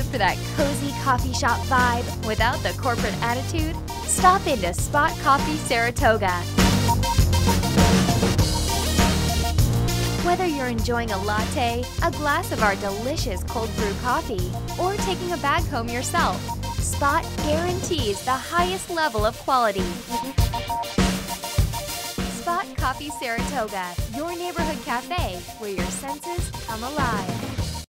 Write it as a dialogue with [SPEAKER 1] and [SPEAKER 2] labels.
[SPEAKER 1] for that cozy coffee shop vibe without the corporate attitude? Stop into Spot Coffee Saratoga. Whether you're enjoying a latte, a glass of our delicious cold brew coffee, or taking a bag home yourself, Spot guarantees the highest level of quality. Spot Coffee Saratoga, your neighborhood cafe where your senses come alive.